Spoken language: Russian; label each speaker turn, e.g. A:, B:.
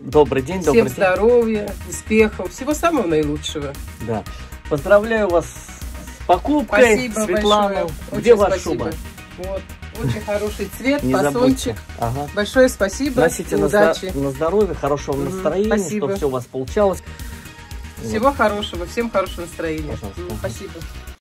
A: Добрый день,
B: Всем
A: добрый день.
B: здоровья, успехов, всего самого наилучшего.
A: Да. Поздравляю вас с покупкой,
B: Спасибо
A: Светлана.
B: большое.
A: Где ваша шуба?
B: Вот, очень хороший цвет,
A: Не
B: фасончик.
A: Ага.
B: Большое спасибо,
A: Носите на,
B: удачи.
A: на здоровье, хорошего настроения,
B: спасибо.
A: чтобы все у вас получалось.
B: Всего хорошего, всем хорошего настроения.
A: Пожалуйста.
B: Спасибо.